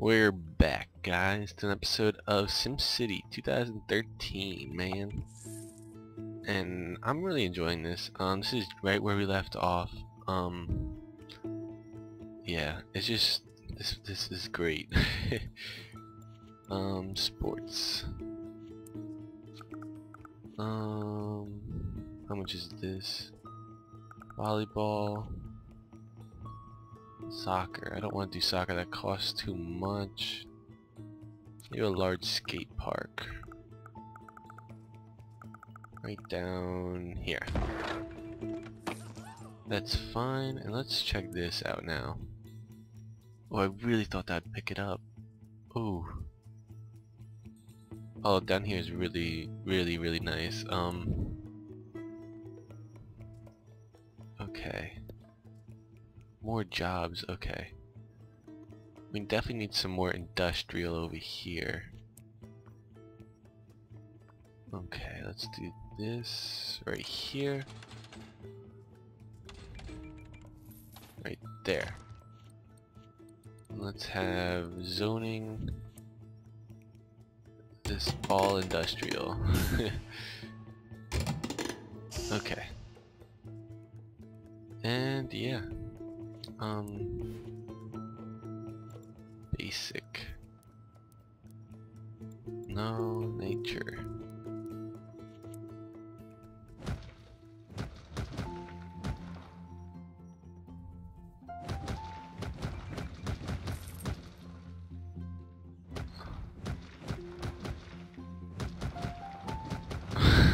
We're back, guys, to an episode of SimCity 2013, man. And I'm really enjoying this. Um, this is right where we left off. Um, yeah, it's just this. This is great. um, sports. Um, how much is this? Volleyball. Soccer. I don't want to do soccer. That costs too much. Maybe a large skate park. Right down here. That's fine. And let's check this out now. Oh, I really thought that'd pick it up. Ooh. Oh, down here is really, really, really nice. Um. Okay. More jobs, okay. We definitely need some more industrial over here. Okay, let's do this right here. Right there. Let's have zoning. This all industrial. okay. And yeah um basic. No nature.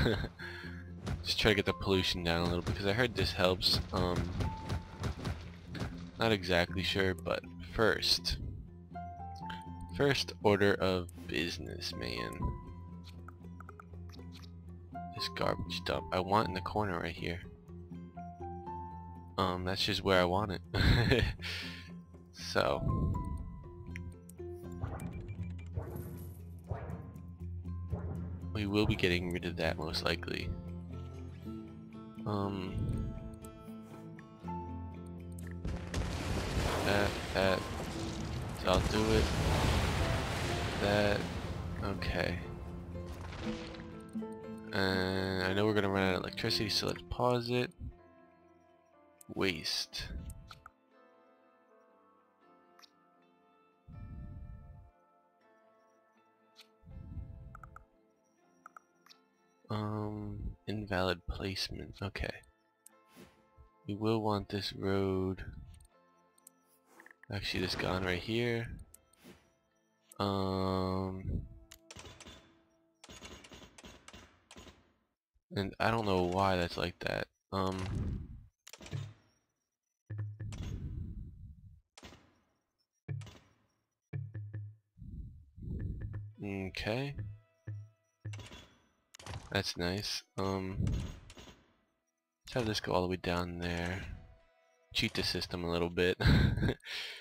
Just try to get the pollution down a little because I heard this helps um not exactly sure, but first. First order of business, man. This garbage dump. I want in the corner right here. Um, that's just where I want it. so. We will be getting rid of that most likely. Um, that, that, I'll do it, that, okay. And I know we're gonna run out of electricity, so let's pause it. Waste. Um, invalid placement, okay. We will want this road Actually, this gun right here. Um, and I don't know why that's like that. Um, okay, that's nice. Um, let's have this go all the way down there cheat the system a little bit.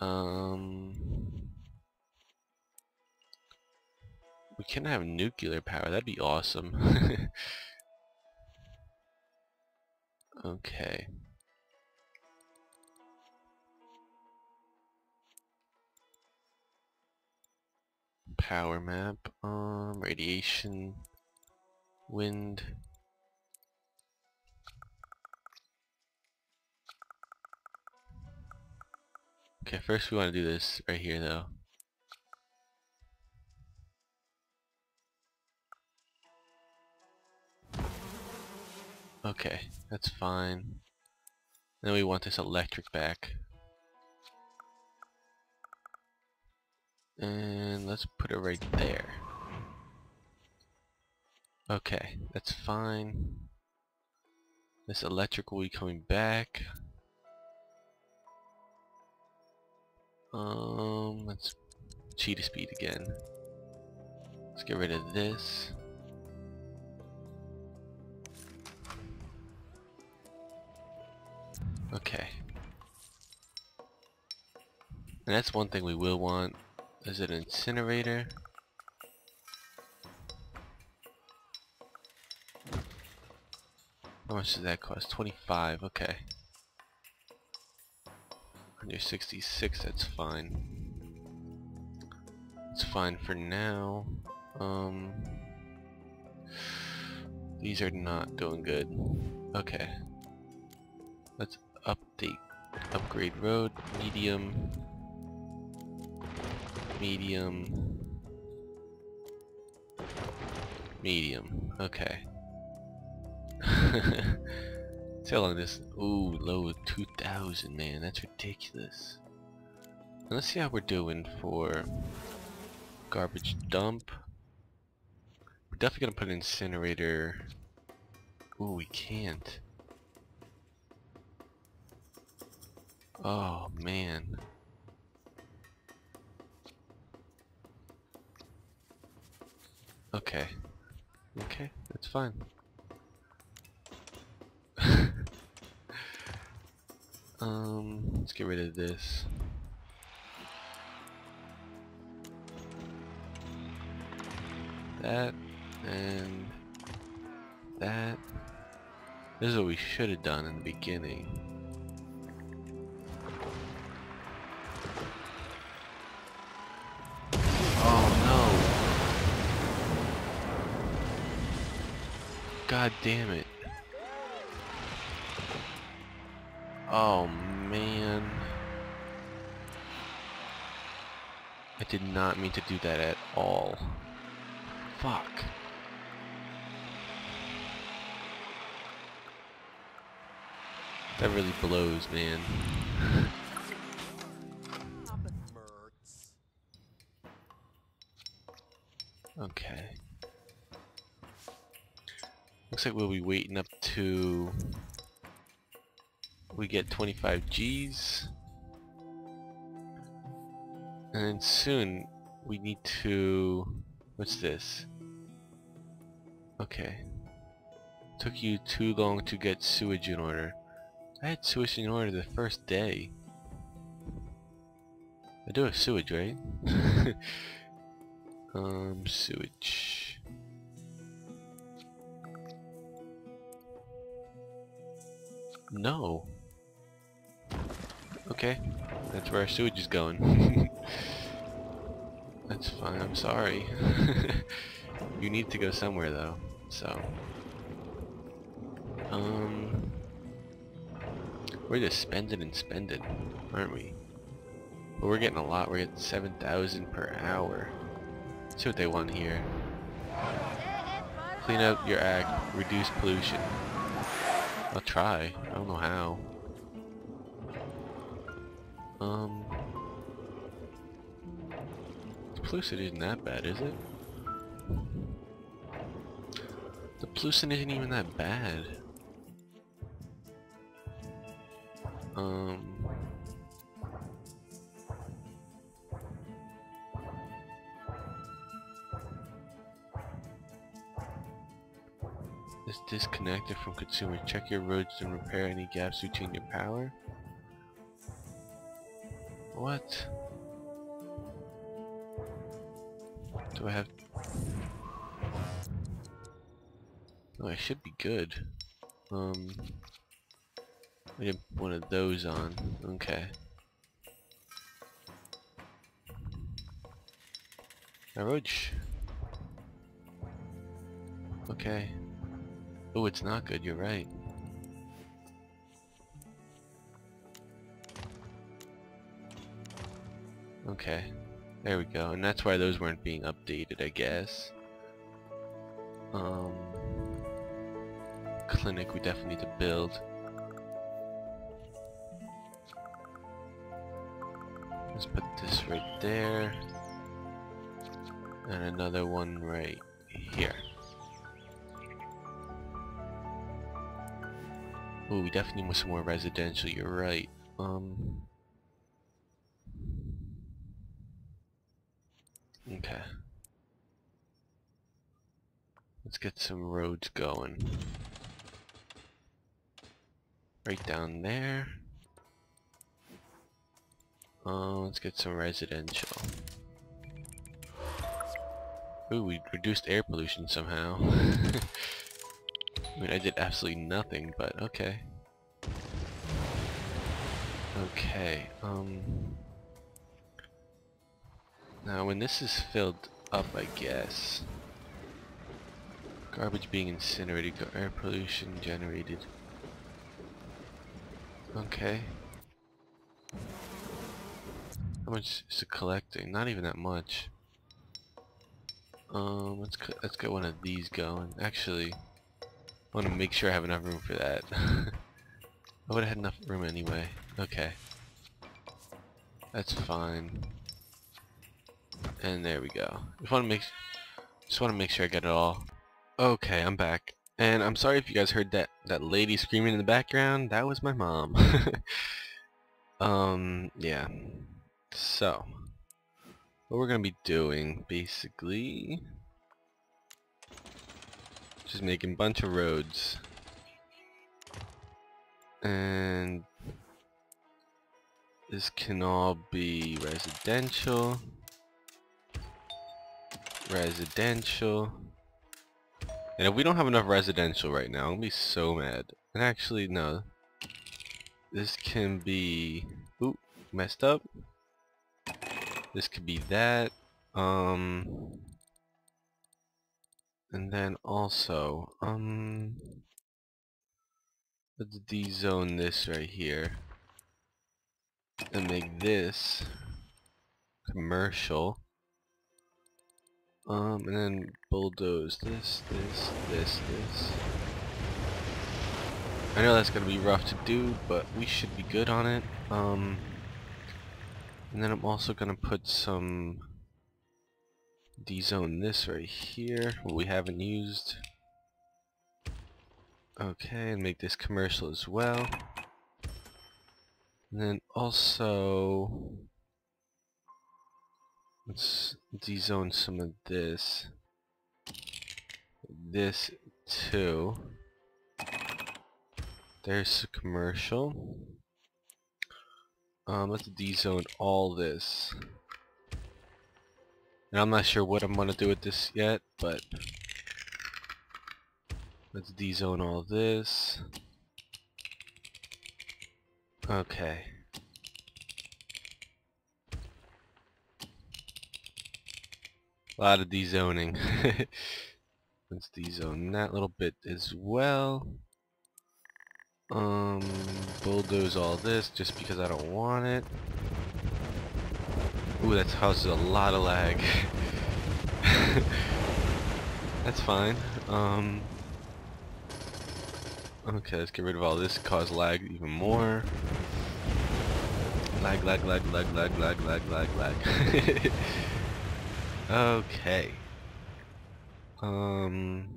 um, we can have nuclear power. That'd be awesome. okay. Power map. Um, radiation, wind. Okay, first we want to do this right here though. Okay, that's fine. Then we want this electric back. And let's put it right there. Okay, that's fine. This electric will be coming back. Um, let's cheetah speed again. Let's get rid of this. Okay. And that's one thing we will want. Is an incinerator? How much does that cost? 25, okay. 166, that's fine. It's fine for now. Um, these are not doing good. Okay. Let's update. Upgrade road, medium, medium, medium. Okay. See how long this. Ooh, low 2,000, man. That's ridiculous. Let's see how we're doing for garbage dump. We're definitely gonna put an incinerator. Ooh, we can't. Oh man. Okay. Okay, that's fine. Um, let's get rid of this. That and that. This is what we should have done in the beginning. Oh no. God damn it. Oh man. I did not mean to do that at all. Fuck. That really blows, man. okay. Looks like we'll be waiting up to we get 25 G's. And soon we need to what's this? Okay. Took you too long to get sewage in order. I had sewage in order the first day. I do have sewage right? Um sewage. No. Okay. That's where our sewage is going. That's fine, I'm sorry. you need to go somewhere though, so. Um. We're just spending and spending, aren't we? But we're getting a lot, we're getting 7,000 per hour. Let's see what they want here. Clean up your act, reduce pollution. I'll try. I don't know how. Um, the pollution isn't that bad, is it? The pollution isn't even that bad. Um, is disconnected from consumer. Check your roads and repair any gaps between your power. What? Do I have... Oh, I should be good. Um... I get one of those on. Okay. My Okay. Oh, it's not good, you're right. Okay, there we go, and that's why those weren't being updated, I guess. Um, clinic we definitely need to build. Let's put this right there. And another one right here. Ooh, we definitely need some more residential, you're right. Um... Okay. Let's get some roads going. Right down there. Uh, let's get some residential. Ooh, we reduced air pollution somehow. I mean, I did absolutely nothing, but okay. Okay, um... Now when this is filled up, I guess. Garbage being incinerated, air pollution generated. Okay. How much is it collecting? Not even that much. Um, let's let's get one of these going. Actually, I want to make sure I have enough room for that. I would have had enough room anyway. Okay. That's fine. And there we go. Just want to make just want to make sure I get it all. Okay, I'm back. And I'm sorry if you guys heard that that lady screaming in the background. That was my mom. um, yeah. So, what we're gonna be doing, basically, just making a bunch of roads, and this can all be residential, residential. And if we don't have enough residential right now, I'm gonna be so mad. And actually, no. This can be... Oop, messed up. This could be that. Um... And then also, um... Let's dezone this right here. And make this commercial. Um, and then bulldoze this, this, this, this. I know that's gonna be rough to do, but we should be good on it. Um, and then I'm also gonna put some dezone this right here, what we haven't used. Okay, and make this commercial as well. And then also Let's dezone some of this. This too. There's a commercial. Um, let's dezone all this. And I'm not sure what I'm gonna do with this yet, but let's D-zone all this. Okay. A lot of dezoning. Let's dezone that little bit as well. Um, bulldoze all this just because I don't want it. Ooh, that causes a lot of lag. That's fine. Um, okay, let's get rid of all this. Cause lag even more. Lag, lag, lag, lag, lag, lag, lag, lag, lag. Okay. Um,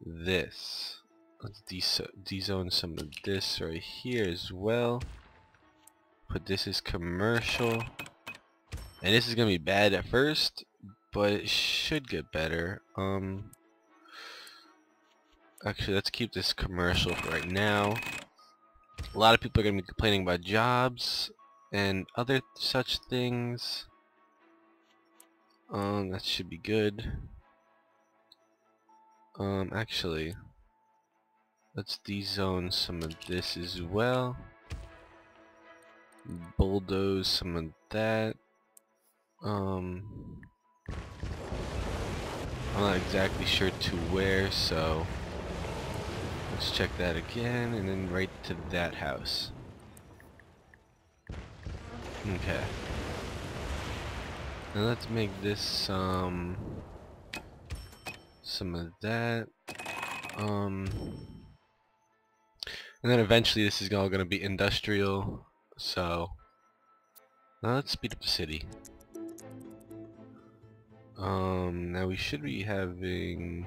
this. Let's dezone some of this right here as well. Put this as commercial. And this is gonna be bad at first, but it should get better. Um, actually, let's keep this commercial right now. A lot of people are gonna be complaining about jobs and other such things. Um, that should be good. Um, actually, let's dezone some of this as well. Bulldoze some of that. Um, I'm not exactly sure to where, so let's check that again, and then right to that house. Okay. Now let's make this um some of that. Um and then eventually this is all gonna be industrial, so now let's speed up the city. Um now we should be having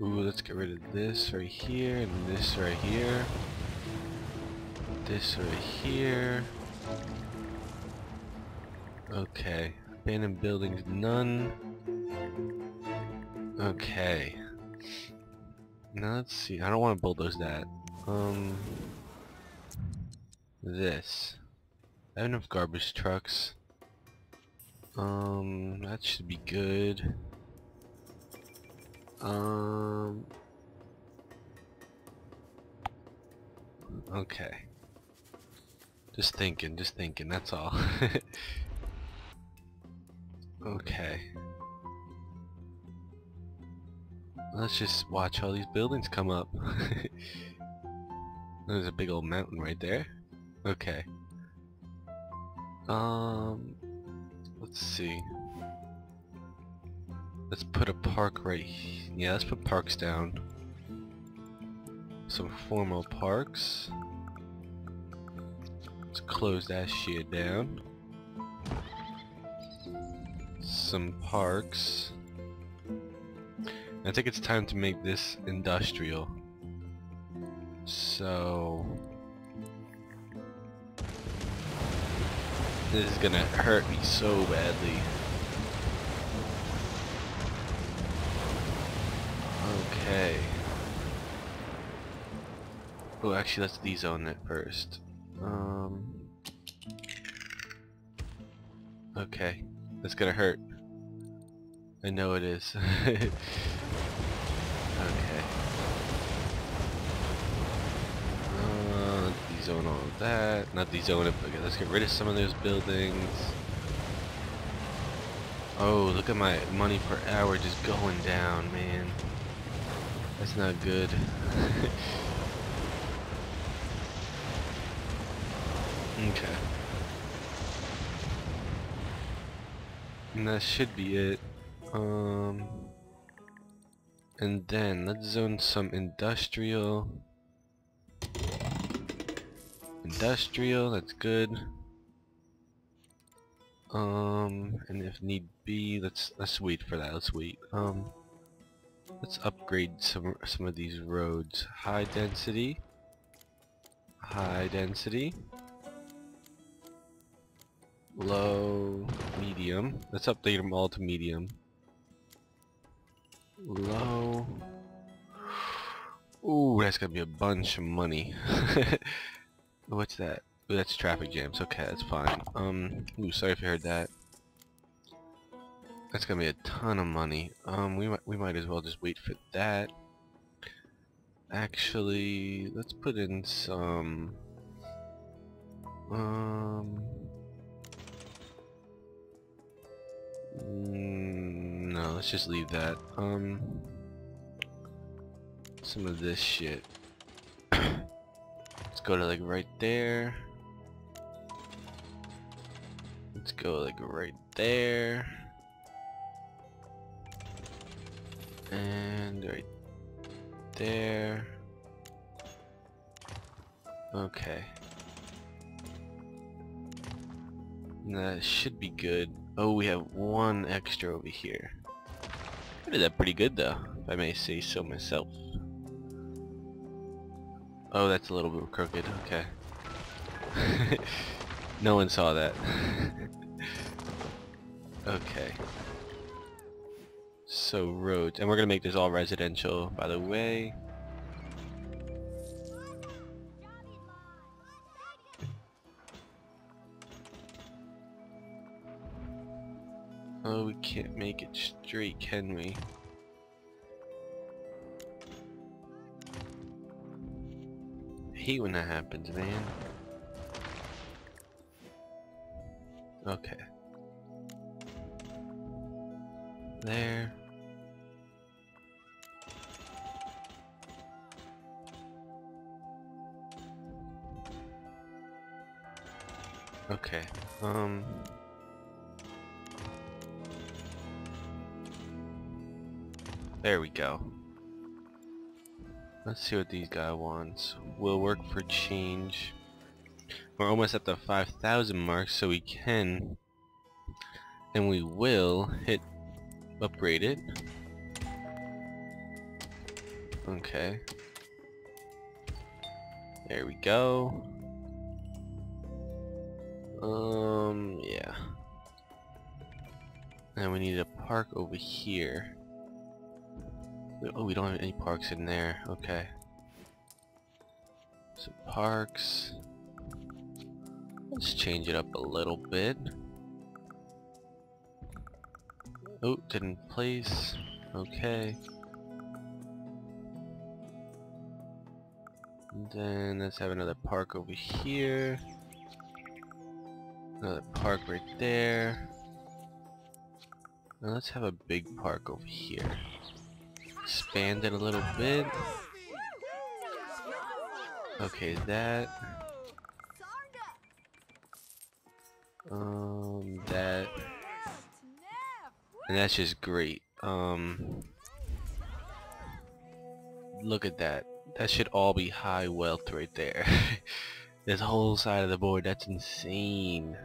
Ooh, let's get rid of this right here and this right here. This right here. Okay. Abandoned buildings, none. Okay. Now let's see. I don't want to bulldoze that. Um. This. I have enough garbage trucks. Um, that should be good. Um. Okay. Just thinking, just thinking, that's all. okay. Let's just watch all these buildings come up. There's a big old mountain right there. Okay. Um, let's see. Let's put a park right. here. Yeah, let's put parks down. Some formal parks. Let's close that shit down. Some parks. I think it's time to make this industrial. So... This is gonna hurt me so badly. Okay. Oh, actually, let's dezone it first. Um. Okay, that's gonna hurt. I know it is. okay. Uh, dezone all of that. Not dezone it, but let's get rid of some of those buildings. Oh, look at my money per hour just going down, man. That's not good. okay. And that should be it. Um, and then let's zone some industrial. Industrial, that's good. Um, and if need be, let's let's wait for that. Let's wait. Um, let's upgrade some some of these roads. High density. High density. Low, medium. Let's update them all to medium. Low. Ooh, that's gonna be a bunch of money. What's that? Ooh, that's traffic jams. Okay, that's fine. Um, ooh, sorry if you heard that. That's gonna be a ton of money. Um, we might we might as well just wait for that. Actually, let's put in some. Um. Mm, no, let's just leave that. Um. Some of this shit. let's go to like right there. Let's go like right there. And right there. Okay. That should be good. Oh, we have one extra over here. I did that pretty good though, if I may say so myself. Oh, that's a little bit crooked, okay. no one saw that. okay. So roads, and we're gonna make this all residential, by the way. Oh, we can't make it straight, can we? I hate when that happens, man. Okay. There. Okay. Um. There we go. Let's see what these guy wants. We'll work for change. We're almost at the 5,000 mark, so we can, and we will hit upgrade it. Okay. There we go. Um, yeah. And we need a park over here. Oh, we don't have any parks in there. Okay. So parks. Let's change it up a little bit. Oh, didn't place. Okay. And then let's have another park over here. Another park right there. Now let's have a big park over here. Expand it a little bit. Okay, that. Um, that. And that's just great. Um, look at that. That should all be high wealth right there. this whole side of the board, that's insane.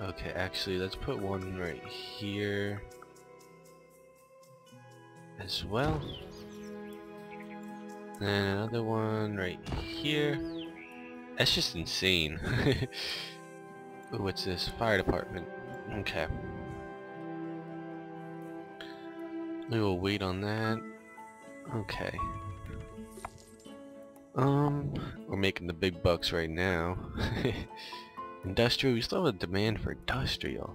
Okay, actually, let's put one right here as well. And another one right here. That's just insane. Ooh, what's this? Fire department. Okay. We will wait on that. Okay. Um, we're making the big bucks right now. industrial, we still have a demand for industrial.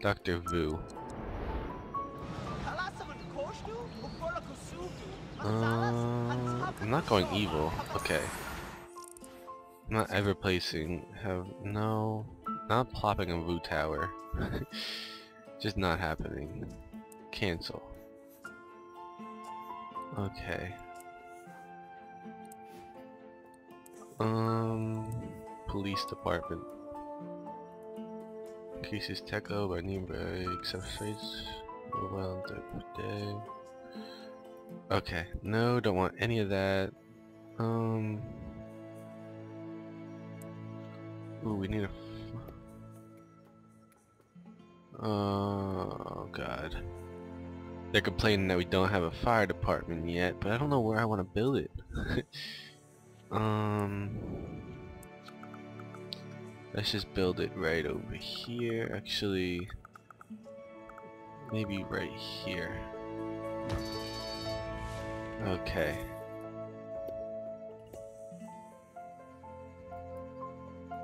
Dr. Vu. Uh, I'm not going evil. Okay. I'm not ever placing. Have no. Not plopping a Vu tower. Just not happening. Cancel. Okay. Um, police department. Increases techo by nearby accessories. Well, per day. Okay, no, don't want any of that. Um. Ooh, we need a. Oh god. They're complaining that we don't have a fire department yet, but I don't know where I want to build it. um, let's just build it right over here. Actually, maybe right here. Okay.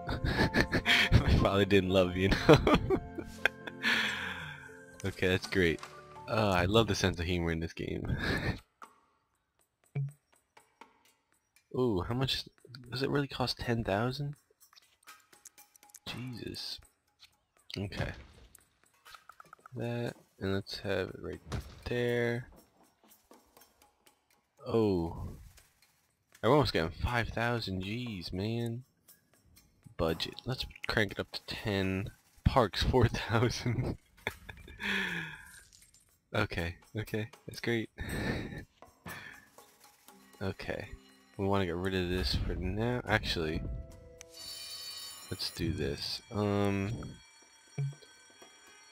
My father didn't love you, okay, that's great. Uh, I love the sense of humor in this game. Ooh, how much does it really cost 10,000? Jesus. Okay. That, and let's have it right there. Oh. I'm almost getting 5,000 G's, man. Budget. Let's crank it up to 10. Parks 4,000. okay, okay, that's great. okay. We want to get rid of this for now. Actually, let's do this. Um,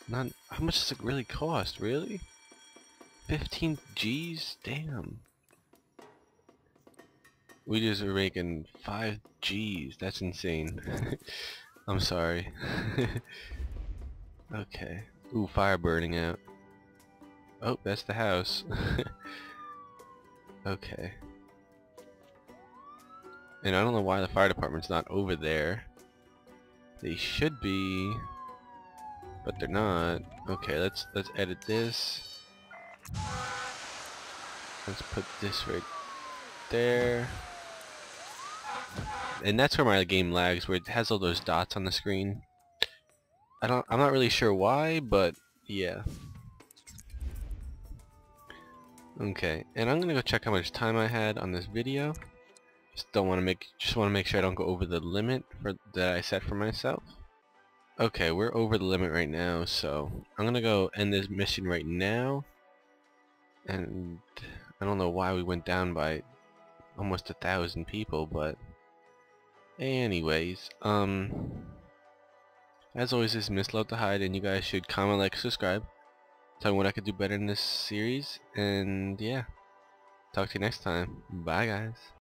not how much does it really cost? Really? 15 G's? Damn. We just are making 5 G's. That's insane. I'm sorry. okay. Ooh, fire burning out. Oh, that's the house. okay. And I don't know why the fire department's not over there. They should be, but they're not. Okay, let's let's edit this. Let's put this right there and that's where my game lags, where it has all those dots on the screen. I don't, I'm not really sure why, but yeah. Okay, and I'm gonna go check how much time I had on this video. Just don't want to make, just want to make sure I don't go over the limit for that I set for myself. Okay, we're over the limit right now, so I'm gonna go end this mission right now. And I don't know why we went down by almost a thousand people, but Anyways, um, as always, this is Miss Love to Hide, and you guys should comment, like, subscribe. Tell me what I could do better in this series, and yeah, talk to you next time. Bye, guys.